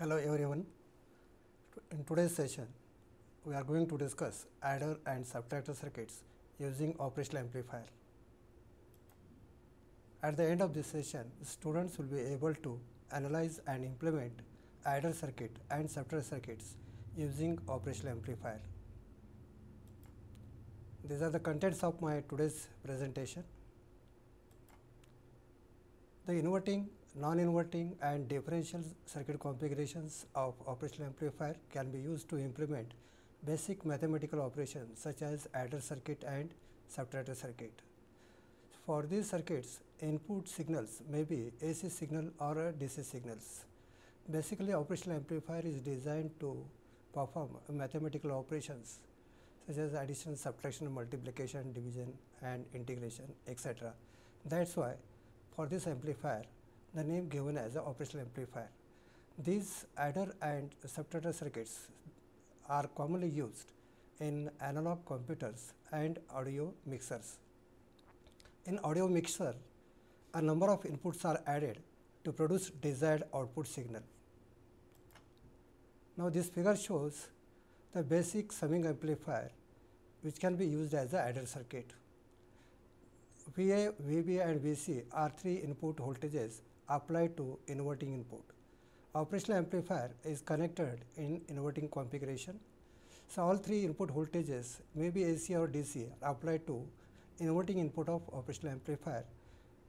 Hello everyone. In today's session, we are going to discuss adder and subtractor circuits using operational amplifier. At the end of this session, students will be able to analyze and implement adder circuit and subtractor circuits using operational amplifier. These are the contents of my today's presentation. The inverting, non-inverting and differential circuit configurations of operational amplifier can be used to implement basic mathematical operations such as adder circuit and subtractor circuit. For these circuits, input signals may be AC signal or DC signals. Basically, operational amplifier is designed to perform mathematical operations such as addition, subtraction, multiplication, division and integration etc. That is why for this amplifier the name given as a operational amplifier. These adder and subtractor circuits are commonly used in analog computers and audio mixers. In audio mixer, a number of inputs are added to produce desired output signal. Now, this figure shows the basic summing amplifier which can be used as a adder circuit. VA, VB and VC are three input voltages applied to inverting input. Operational amplifier is connected in inverting configuration. So, all three input voltages may be AC or DC are applied to inverting input of operational amplifier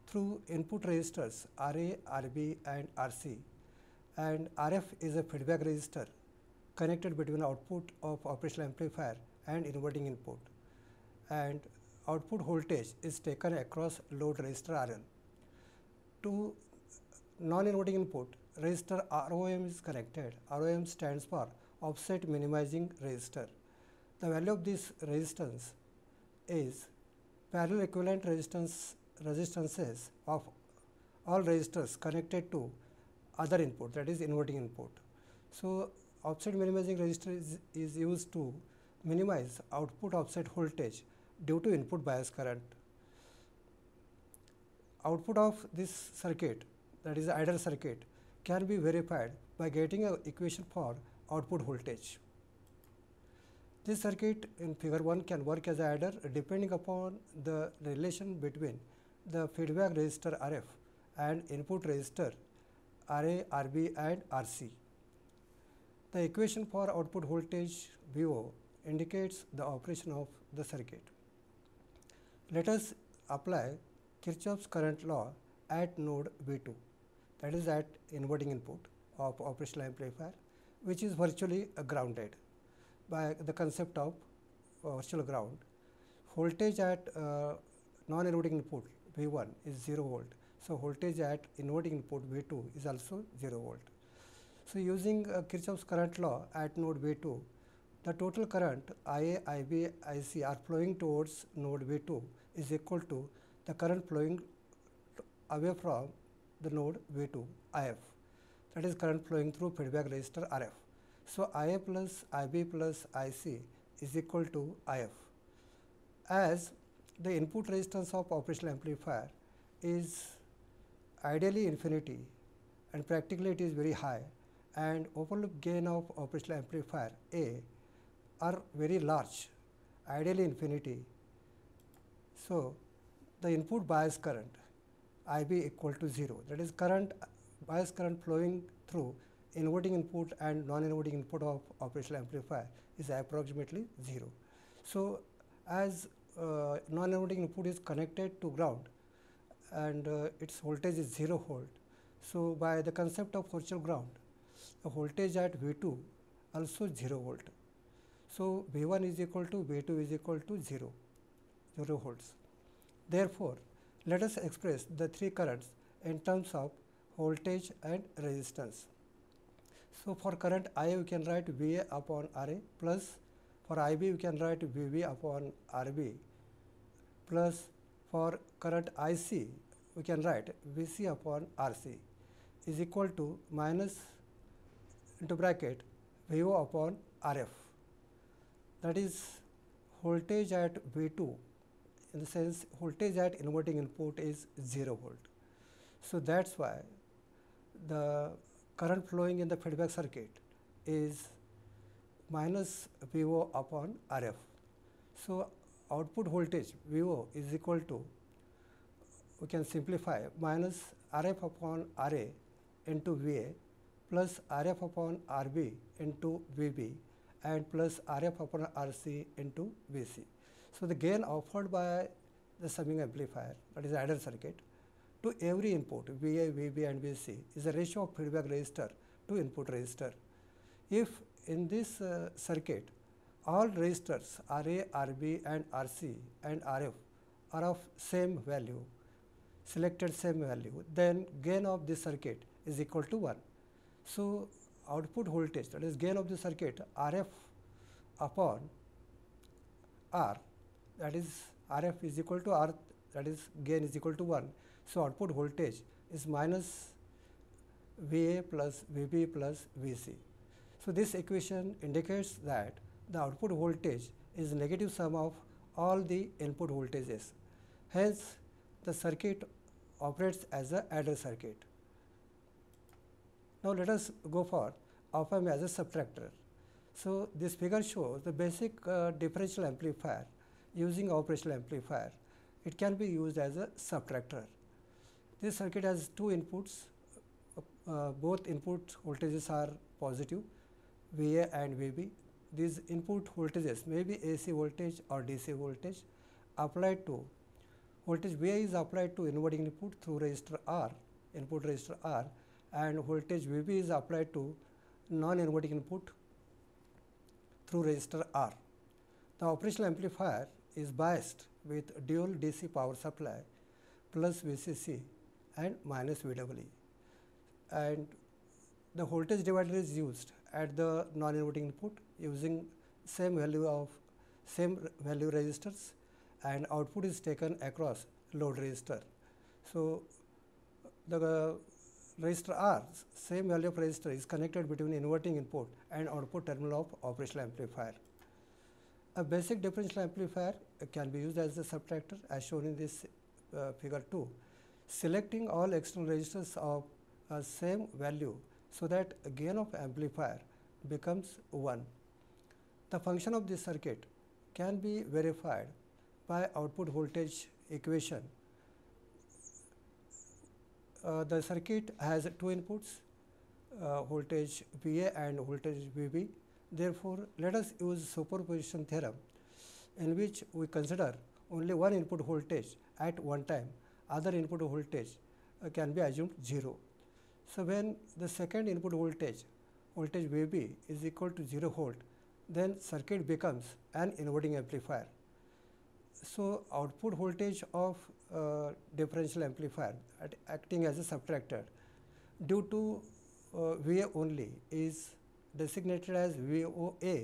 through input resistors RA, RB and RC and RF is a feedback resistor connected between output of operational amplifier and inverting input and output voltage is taken across load resistor RL. To non-inverting input resistor ROM is connected. ROM stands for offset minimizing resistor. The value of this resistance is parallel equivalent resistance resistances of all resistors connected to other input that is inverting input. So, offset minimizing resistor is, is used to minimize output offset voltage due to input bias current. Output of this circuit that is the adder circuit can be verified by getting an equation for output voltage. This circuit in figure 1 can work as a adder depending upon the relation between the feedback resistor RF and input resistor RA, RB and RC. The equation for output voltage VO indicates the operation of the circuit. Let us apply Kirchhoff's current law at node V2 that is at inverting input of operational amplifier which is virtually grounded by the concept of virtual ground. Voltage at uh, non-inverting input V1 is 0 volt. So, voltage at inverting input V2 is also 0 volt. So, using uh, Kirchhoff's current law at node V2, the total current IA, IB, IC are flowing towards node V2 is equal to the current flowing away from the node V2 IF that is current flowing through feedback resistor RF. So, IA plus IB plus IC is equal to IF as the input resistance of operational amplifier is ideally infinity and practically it is very high and open loop gain of operational amplifier A are very large ideally infinity. So, the input bias current IB equal to 0 that is current bias current flowing through inverting input and non-inverting input of operational amplifier is approximately 0. So, as uh, non-inverting input is connected to ground and uh, its voltage is 0 volt. So, by the concept of virtual ground the voltage at V2 also 0 volt. So, V1 is equal to V2 is equal to 0, 0 volts. Therefore, let us express the three currents in terms of voltage and resistance. So, for current I we can write VA upon RA plus for IB we can write VB upon RB plus for current IC we can write VC upon RC is equal to minus into bracket VO upon RF that is voltage at V2 in the sense voltage at inverting input is 0 volt. So, that is why the current flowing in the feedback circuit is minus VO upon RF. So, output voltage VO is equal to we can simplify minus RF upon RA into VA plus RF upon RB into VB and plus RF upon RC into VC. So, the gain offered by the summing amplifier that is adder circuit to every input VA, VB and VC is a ratio of feedback resistor to input resistor. If in this uh, circuit all resistors RA, RB and RC and RF are of same value, selected same value, then gain of this circuit is equal to 1. So, output voltage that is gain of the circuit RF upon R that is RF is equal to R that is gain is equal to 1. So, output voltage is minus VA plus VB plus VC. So, this equation indicates that the output voltage is negative sum of all the input voltages. Hence, the circuit operates as a adder circuit. Now, let us go for op amp as a subtractor. So, this figure shows the basic uh, differential amplifier using operational amplifier. It can be used as a subtractor. This circuit has two inputs, uh, both input voltages are positive VA and VB. These input voltages may be AC voltage or DC voltage applied to voltage VA is applied to inverting input through resistor R, input resistor R and voltage VB is applied to non-inverting input through resistor R. The operational amplifier is biased with dual DC power supply plus VCC and minus VEE and the voltage divider is used at the non-inverting input using same value of same value resistors and output is taken across load resistor. So, the resistor R same value of resistor is connected between inverting input and output terminal of operational amplifier. A basic differential amplifier can be used as a subtractor as shown in this uh, figure 2. Selecting all external resistors of uh, same value so that gain of amplifier becomes 1. The function of this circuit can be verified by output voltage equation. Uh, the circuit has two inputs uh, voltage VA and voltage VB. Therefore, let us use superposition theorem in which we consider only one input voltage at one time, other input voltage uh, can be assumed 0. So, when the second input voltage voltage VB is equal to 0 volt, then circuit becomes an inverting amplifier. So, output voltage of uh, differential amplifier acting as a subtractor due to uh, VA only is designated as VOA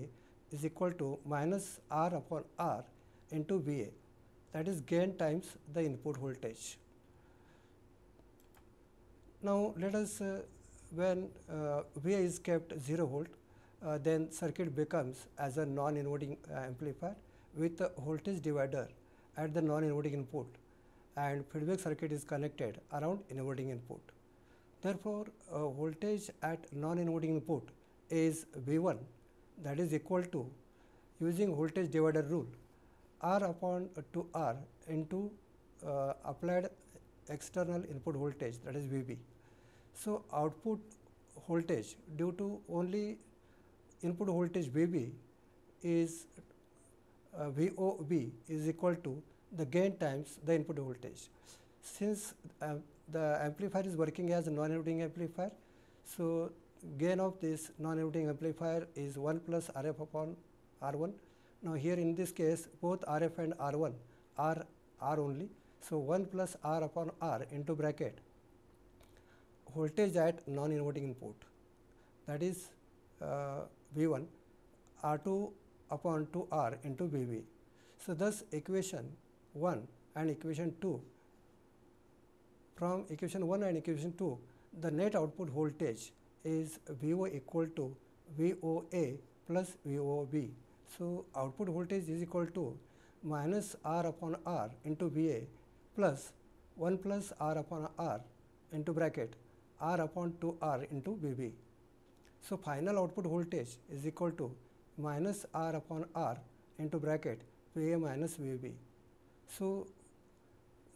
is equal to minus R upon R into VA that is gain times the input voltage. Now, let us uh, when uh, VA is kept 0 volt uh, then circuit becomes as a non-inverting uh, amplifier with a voltage divider at the non-inverting input and feedback circuit is connected around inverting input. Therefore, voltage at non-inverting input is V1 that is equal to using voltage divider rule R upon 2R into uh, applied external input voltage that is VB. So, output voltage due to only input voltage VB is uh, VOB is equal to the gain times the input voltage. Since uh, the amplifier is working as a non-inverting amplifier, so gain of this non-inverting amplifier is 1 plus RF upon R1. Now, here in this case both RF and R1 are R only. So, 1 plus R upon R into bracket voltage at non-inverting input that is uh, V1 R2 upon 2R into VB. So, thus equation 1 and equation 2 from equation 1 and equation 2 the net output voltage is VO equal to VOA plus VOB. So, output voltage is equal to minus R upon R into VA plus 1 plus R upon R into bracket R upon 2R into VB. So, final output voltage is equal to minus R upon R into bracket VA minus VB. So,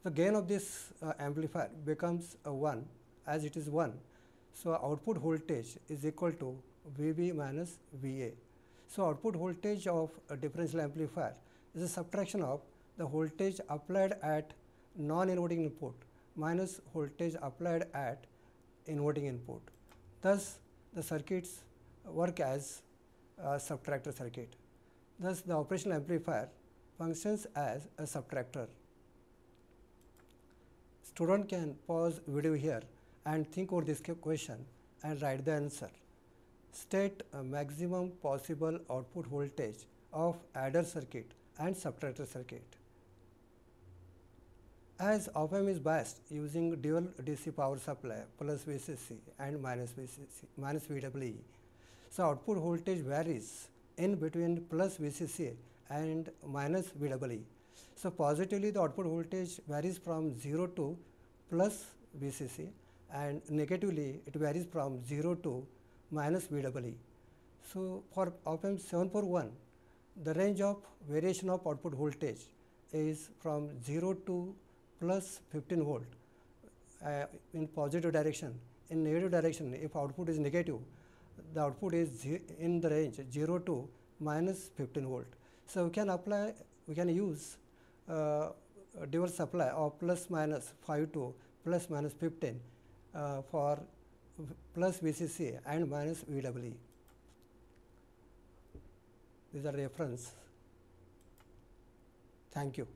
the gain of this uh, amplifier becomes a 1 as it is 1. So, output voltage is equal to VB minus VA. So, output voltage of a differential amplifier is a subtraction of the voltage applied at non-inverting input minus voltage applied at inverting input. Thus, the circuits work as a subtractor circuit. Thus, the operational amplifier functions as a subtractor. Student can pause video here and think over this question and write the answer. State a maximum possible output voltage of adder circuit and subtractor circuit. As op amp is biased using dual DC power supply plus VCC and minus VCC minus VEE, so output voltage varies in between plus VCC and minus VEE. So positively the output voltage varies from 0 to plus VCC and negatively it varies from 0 to minus VEE. So for op amp 741 the range of variation of output voltage is from 0 to plus 15 volt uh, in positive direction. In negative direction, if output is negative, the output is in the range 0 to minus 15 volt. So, we can apply, we can use uh, dual supply of plus minus 5 to plus minus 15 uh, for plus VCC and minus VEE. These are reference. Thank you.